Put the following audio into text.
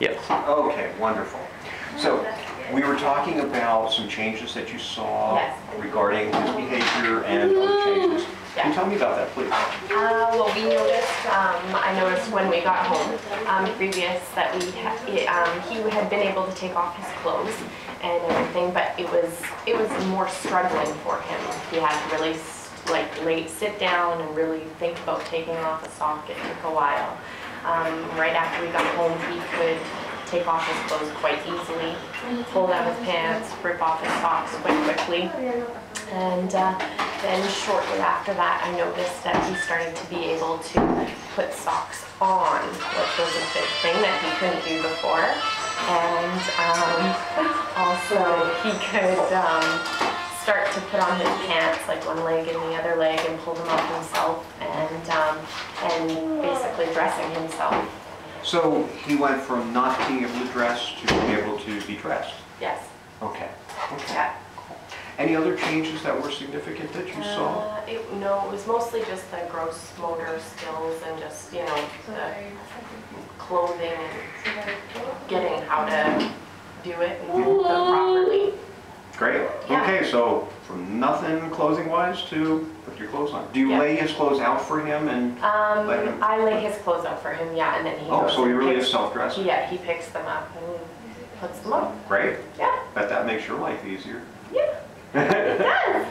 Yes. Okay, wonderful. So we were talking about some changes that you saw Yes. regarding his behavior and other changes. Can you tell me about that, please? Uh, well, we noticed, um, I noticed when we got home, um, previous that we, ha- he- um, he had been able to take off his clothes and everything, but it was, it was more struggling for him. He had to really, s- like, lay, sit down and really think about taking off a sock. It took a while. Um, right after we got home, he could take off his clothes quite easily, pull down his pants, rip off his socks quite quickly. And uh, then shortly after that, I noticed that he started to be able to put socks on, which was a big thing that he couldn't do before. And um, also, he could um, start to put on his pants, like one leg and the other leg, and pull them up himself, and um, and basically dressing himself. So he went from not being able to dress to being able to be dressed. Yes. Okay. Okay. Yeah. Any other changes that were significant that you saw? Uh, it, no, it was mostly just the gross motor skills and just, you know, the clothing and getting how to do it and do it properly. Great. Yeah. Okay, so from nothing clothing wise to put your clothes on. Do you Yeah. lay his clothes out for him and, Um, Let him- I lay his clothes out for him, yeah, and then he oh, so he really picks- is self-dressing? Yeah, he picks them up and puts them on. Great. Yeah, Bet that makes your life easier. yeah, it does.